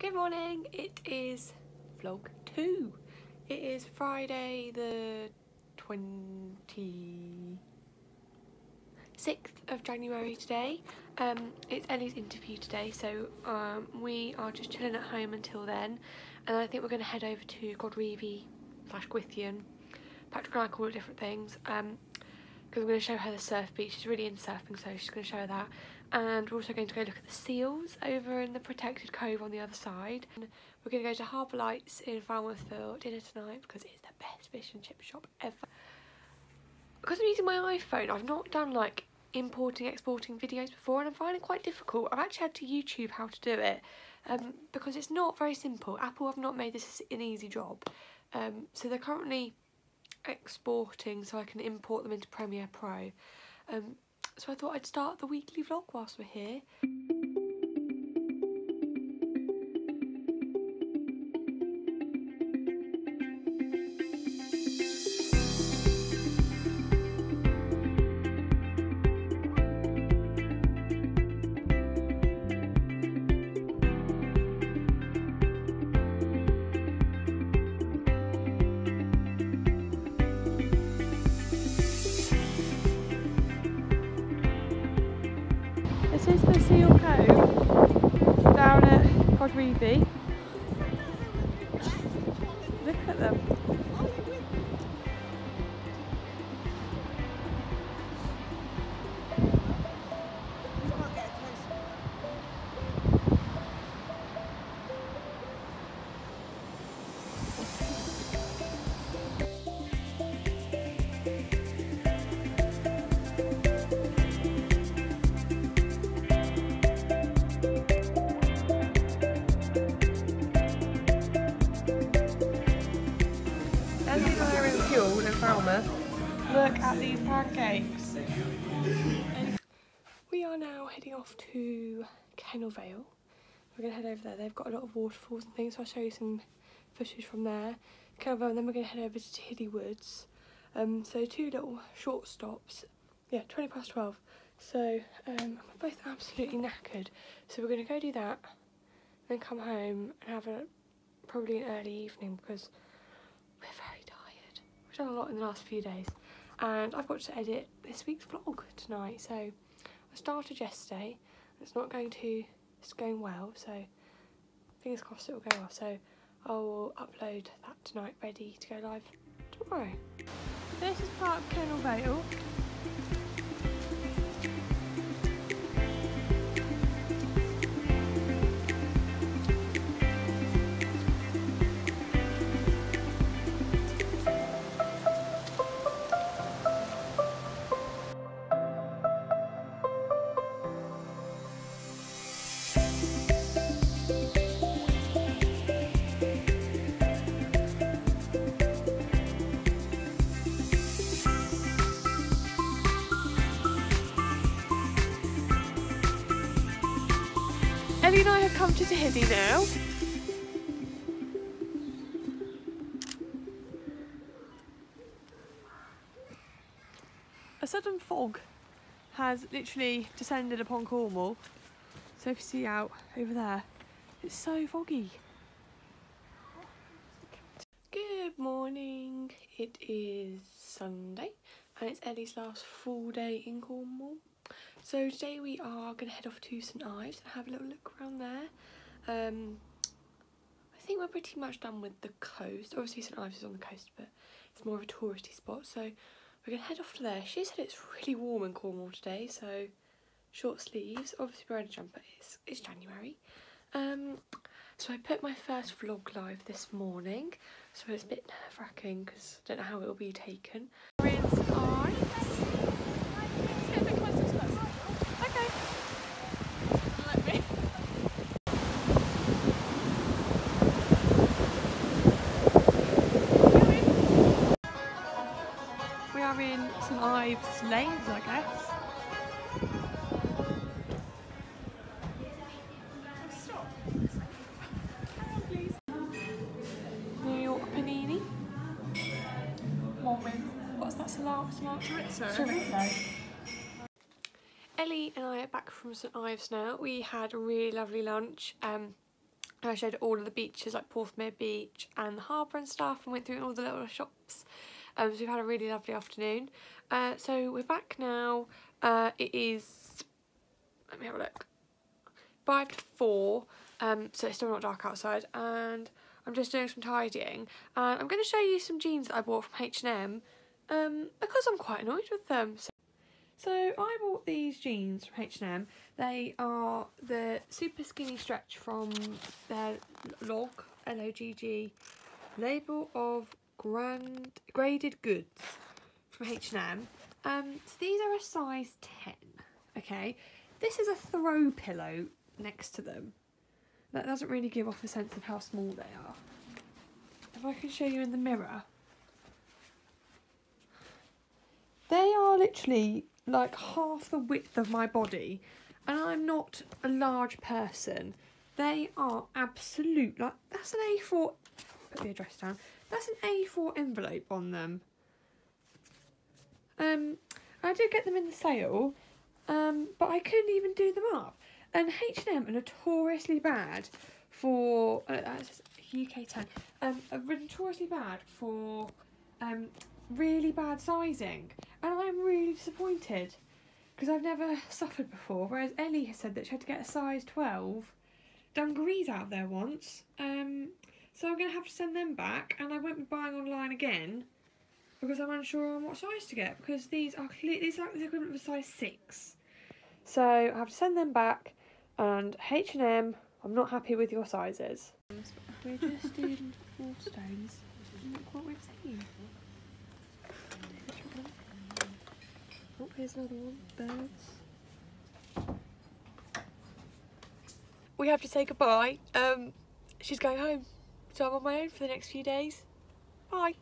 Good morning, it is vlog 2. It is Friday the 26th of January today. Um, it's Ellie's interview today so um, we are just chilling at home until then and I think we're going to head over to Godrevy slash Gwithian. Patrick and I call it different things. Um, because I'm going to show her the surf beach. She's really into surfing, so she's going to show her that. And we're also going to go look at the seals over in the protected cove on the other side. And we're going to go to Harbour Lights in Falmouth for dinner tonight because it's the best fish and chip shop ever. Because I'm using my iPhone, I've not done like importing, exporting videos before and I'm finding it quite difficult. I've actually had to YouTube how to do it um, because it's not very simple. Apple have not made this an easy job. Um, so they're currently exporting so I can import them into Premiere Pro. Um, so I thought I'd start the weekly vlog whilst we're here. feito. Heading off to Kennall Vale. We're going to head over there. They've got a lot of waterfalls and things, so I'll show you some footage from there. Kennall Vale, and then we're going to head over to Tiddy Woods. Um, so two little short stops. Yeah, 20 past 12. So um, we're both absolutely knackered. So we're going to go do that, then come home and have a probably an early evening because we're very tired. We've done a lot in the last few days and I've got to edit this week's vlog tonight so I started yesterday. It's not going to it's going well so fingers crossed it will go well. So I will upload that tonight ready to go live tomorrow. This is part of Kennall Vale come to Tahiti now. A sudden fog has literally descended upon Cornwall. So if you see out over there, it's so foggy. Good morning. It is Sunday and it's Ellie's last full day in Cornwall. So today we are going to head off to St Ives and have a little look around there. Um, I think we're pretty much done with the coast. Obviously St Ives is on the coast but it's more of a touristy spot so we're going to head off to there. She said it's really warm in Cornwall today so short sleeves. Obviously we're wearing a jumper, it's, it's January. Um, so I put my first vlog live this morning so it's a bit nerve wracking because I don't know how it will be taken. St Ives Lanes, I guess. New York panini. One with what's that salami? Chorizo. Chorizo. Ellie and I are back from St Ives now. We had a really lovely lunch. Um, I showed all of the beaches like Porthmeor Beach and the harbour and stuff and went through all the little shops. Um, so we've had a really lovely afternoon. Uh, so we're back now. Uh, it is, let me have a look, 5 to 4, um, so it's still not dark outside and I'm just doing some tidying and I'm going to show you some jeans that I bought from H&M um, because I'm quite annoyed with them. So so I bought these jeans from H&M. They are the super skinny stretch from their log, L-O-G-G, label of grand graded goods from H&M. Um, so these are a size 10, okay? This is a throw pillow next to them. That doesn't really give off a sense of how small they are. If I can show you in the mirror. They are literally like half the width of my body and I'm not a large person. They are absolute, like, that's an A4, put the address down, that's an A4 envelope on them. Um, I did get them in the sale, um, but I couldn't even do them up. And H&M are notoriously bad for, uh, that's UK 10, um, are notoriously bad for um, really bad sizing and I'm really disappointed because I've never suffered before. Whereas Ellie has said that she had to get a size 12 dungarees out there once, um, so I'm going to have to send them back, and I won't be buying online again because I'm unsure on what size to get because these are these are the equivalent of a size 6. So I have to send them back, and H&M, I'm not happy with your sizes. We're just in Waterstones. What we've seen. Oh, here's another one. Birds. We have to say goodbye. Um, she's going home. So I'm on my own for the next few days. Bye.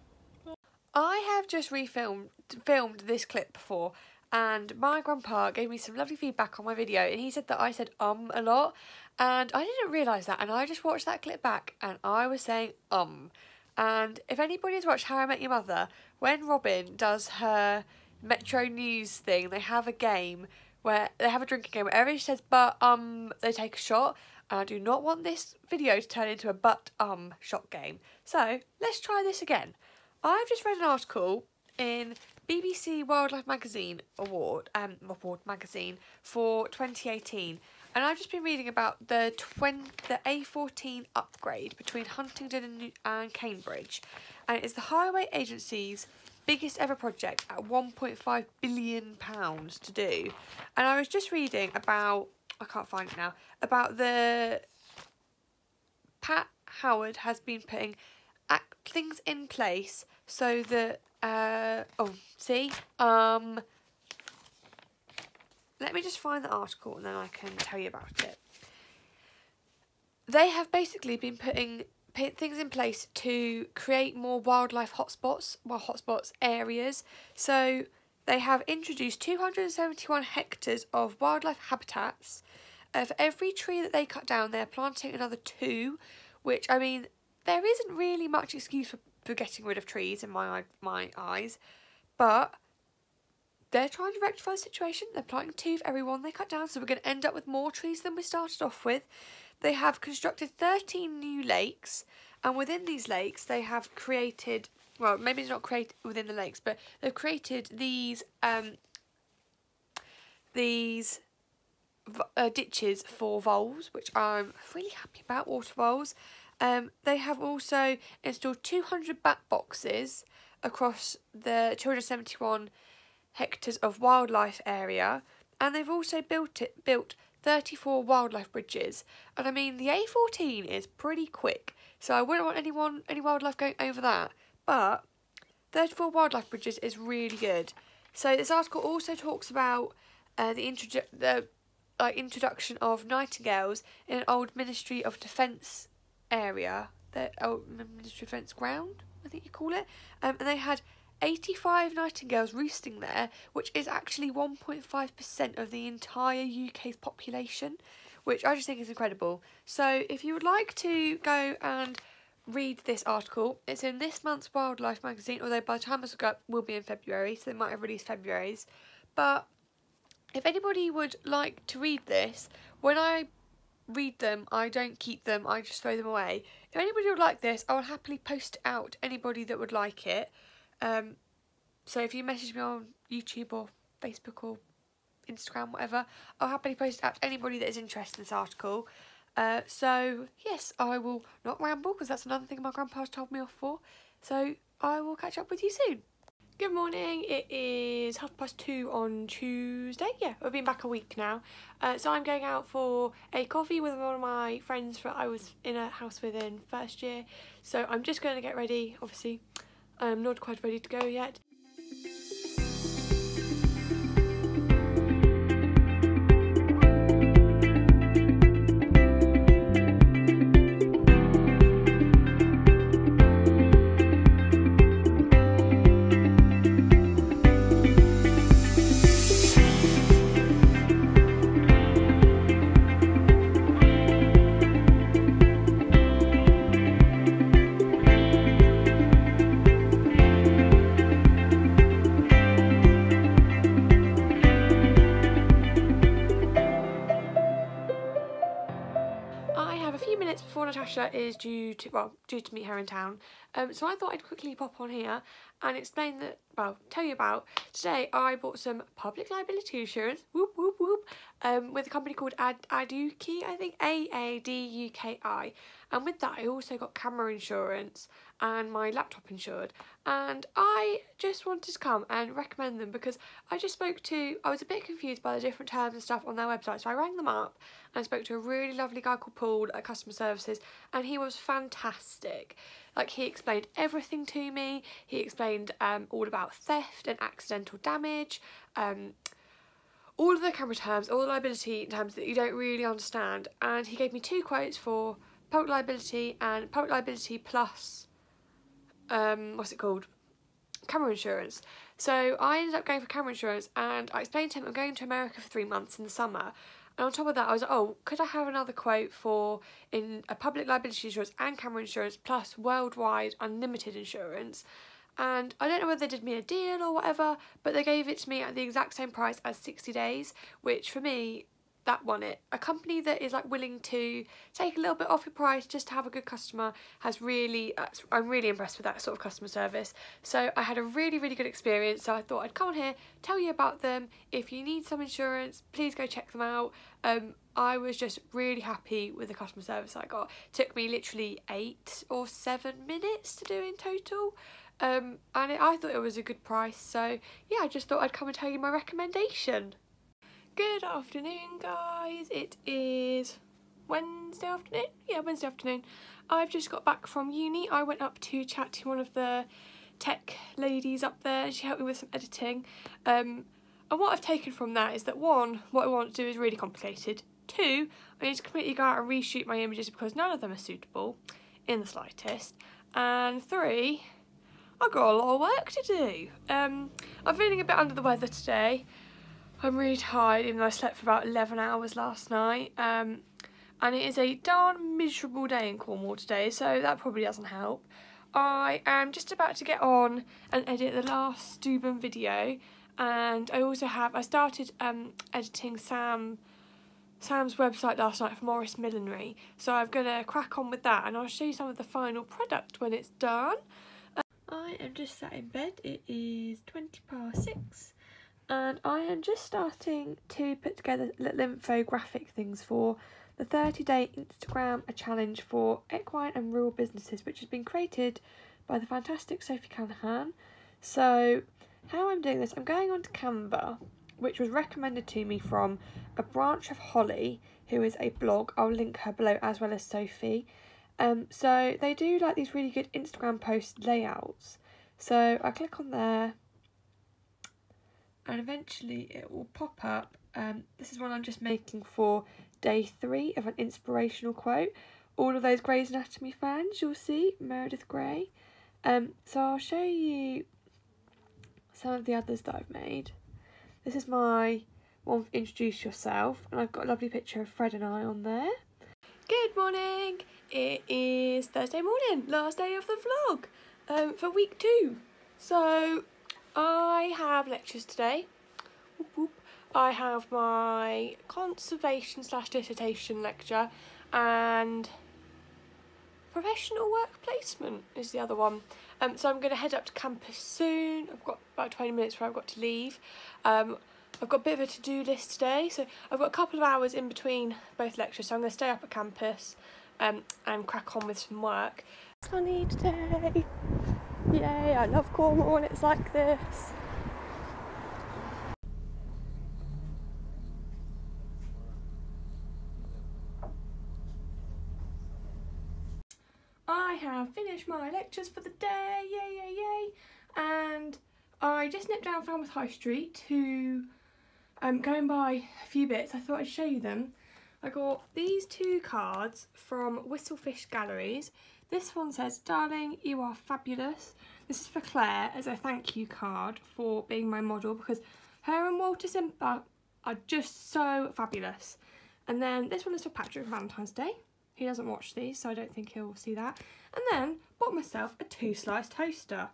I have just refilmed filmed this clip before and my grandpa gave me some lovely feedback on my video and he said that I said um a lot and I didn't realise that and I just watched that clip back and I was saying um and if anybody's watched How I Met Your Mother when Robin does her Metro News thing, they have a game where they have a drinking game where everybody says but um they take a shot and I do not want this video to turn into a but um shot game. So let's try this again. I've just read an article in BBC Wildlife Magazine Award um award magazine for 2018 and I've just been reading about the 20, the A14 upgrade between Huntingdon and, and Cambridge and it is the Highway Agency's biggest ever project at 1.5 billion pounds to do and I was just reading about I can't find it now about the Pat Howard has been putting things in place so that uh oh see um let me just find the article and then I can tell you about it they have basically been putting things in place to create more wildlife hotspots, well hotspots areas. So they have introduced 271 hectares of wildlife habitats. Uh, for every tree that they cut down, they're planting another two, which I mean, there isn't really much excuse for, for getting rid of trees in my my eyes, but they're trying to rectify the situation. They're planting two for every one they cut down, so we're going to end up with more trees than we started off with. They have constructed 13 new lakes, and within these lakes, they have created well, maybe it's not created within the lakes, but they've created these um, these uh, ditches for voles, which I'm really happy about, water voles. Um, they have also installed 200 bat boxes across the 271 hectares of wildlife area, and they've also built it built 34 wildlife bridges. And I mean, the A14 is pretty quick, so I wouldn't want anyone, any wildlife going over that. But 34 wildlife bridges is really good. So this article also talks about uh, the, the like introduction of nightingales in an old Ministry of Defence area, the old Ministry of Defence ground, I think you call it. Um, and they had 85 nightingales roosting there, which is actually 1.5% of the entire UK's population, which I just think is incredible. So if you would like to go and read this article, it's in this month's Wildlife magazine, although by the time this will go up, will be in February, so they might have released February's. But if anybody would like to read this, when I read them, I don't keep them, I just throw them away. If anybody would like this, I will happily post out anybody that would like it. Um, so if you message me on YouTube or Facebook or Instagram, whatever, I'll happily post it out to anybody that is interested in this article. Uh, so, yes, I will not ramble because that's another thing my grandpa's told me off for. So, I will catch up with you soon. Good morning, it is half past two on Tuesday. Yeah, we've been back a week now. Uh, so I'm going out for a coffee with one of my friends that I was in a house with in first year. So I'm just going to get ready, obviously. I'm not quite ready to go yet. Is due to well due to meet her in town. Um, so I thought I'd quickly pop on here and explain that well tell you about today I bought some public liability insurance whoop whoop whoop um, with a company called Ad Aaduki I think A A D U K I and with that I also got camera insurance and my laptop insured. And I just wanted to come and recommend them because I just spoke to I was a bit confused by the different terms and stuff on their website. So I rang them up and I spoke to a really lovely guy called Paul at customer services and he was fantastic. Like he explained everything to me. He explained um, all about theft and accidental damage um, all of the camera terms all the liability terms that you don't really understand. And he gave me two quotes for public liability and public liability plus um, what's it called? Camera insurance. So I ended up going for camera insurance and I explained to him I'm going to America for three months in the summer. And on top of that, I was like, oh, could I have another quote for in a public liability insurance and camera insurance plus worldwide unlimited insurance? And I don't know whether they did me a deal or whatever, but they gave it to me at the exact same price as 60 days, which for me that won it. A company that is like willing to take a little bit off your price just to have a good customer has really, I'm really impressed with that sort of customer service. So I had a really, really good experience. So I thought I'd come on here, tell you about them. If you need some insurance, please go check them out. Um, I was just really happy with the customer service I got. It took me literally eight or seven minutes to do in total. Um, and it, I thought it was a good price. So yeah, I just thought I'd come and tell you my recommendation. Good afternoon guys, it is Wednesday afternoon? Yeah, Wednesday afternoon. I've just got back from uni. I went up to chat to one of the tech ladies up there she helped me with some editing. Um, and what I've taken from that is that one, what I want to do is really complicated. Two, I need to completely go out and reshoot my images because none of them are suitable in the slightest. And three, I've got a lot of work to do. Um, I'm feeling a bit under the weather today. I'm really tired even though I slept for about 11 hours last night. Um, and it is a darn miserable day in Cornwall today, so that probably doesn't help. I am just about to get on and edit the last Steuben video, and I also have, I started um, editing Sam Sam's website last night for Morris Millinery, so I'm going to crack on with that, and I'll show you some of the final product when it's done. I am just sat in bed, it is 20 past 6 and I am just starting to put together little infographic things for the 30 day Instagram a challenge for equine and rural businesses, which has been created by the fantastic Sophie Callahan. So, how I'm doing this, I'm going on to Canva, which was recommended to me from a branch of Holly, who is a blog. I'll link her below as well as Sophie. Um, so they do like these really good Instagram post layouts. So I click on there and eventually it will pop up. Um, this is one I'm just making for day three of an inspirational quote. All of those Grey's Anatomy fans, you'll see Meredith Grey. Um, so I'll show you some of the others that I've made. This is my one for Introduce Yourself, and I've got a lovely picture of Fred and I on there. Good morning! It is Thursday morning, last day of the vlog um, for week two. So I have lectures today. Whoop, whoop. I have my conservation slash dissertation lecture and professional work placement is the other one. Um, so I'm going to head up to campus soon. I've got about 20 minutes where I've got to leave. Um, I've got a bit of a to-do list today, so I've got a couple of hours in between both lectures, so I'm going to stay up at campus um, and crack on with some work. Sunny today! Yay, I love Cornwall when it's like this. I have finished my lectures for the day, yay, yay, yay, and I just nipped down Falmouth High Street to um, going by a few bits. I thought I'd show you them. I got these two cards from Whistlefish Galleries. This one says, Darling, you are fabulous. This is for Claire as a thank you card for being my model because her and Walter Simper are just so fabulous. And then this one is for Patrick Valentine's Day. He doesn't watch these, so I don't think he'll see that. And then bought myself a two-slice toaster.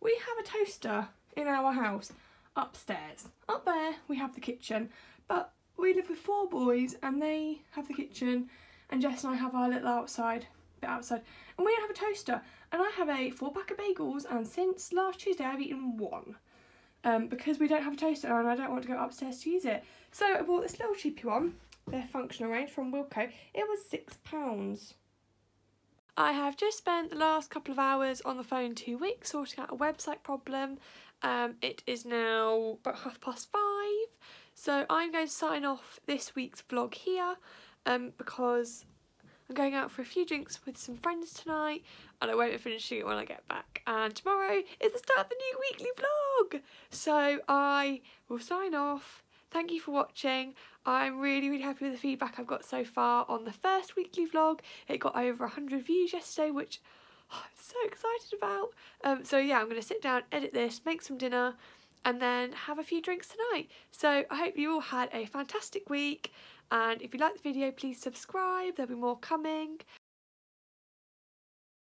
We have a toaster in our house upstairs. Up there we have the kitchen, but we live with four boys and they have the kitchen and Jess and I have our little outside bit outside and we don't have a toaster and I have a four pack of bagels and since last Tuesday I've eaten one um, because we don't have a toaster and I don't want to go upstairs to use it. So I bought this little cheapy one their functional range from Wilko. It was £6. I have just spent the last couple of hours on the phone to Wix sorting out a website problem. Um, it is now about half past five, so I'm going to sign off this week's vlog here um, because I'm going out for a few drinks with some friends tonight and I won't be finishing it when I get back. And tomorrow is the start of the new weekly vlog. So I will sign off Thank you for watching. I'm really, really happy with the feedback I've got so far on the first weekly vlog. It got over 100 views yesterday, which I'm so excited about. Um, so yeah, I'm going to sit down, edit this, make some dinner, and then have a few drinks tonight. So I hope you all had a fantastic week. And if you like the video, please subscribe. There'll be more coming.